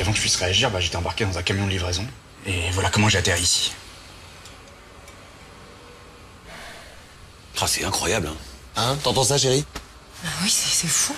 Avant que je puisse réagir, bah, j'étais embarqué dans un camion de livraison. Et voilà comment j'ai atterri ici. Ah, c'est incroyable, hein. Hein T'entends ça, chérie? Ah oui, c'est fou.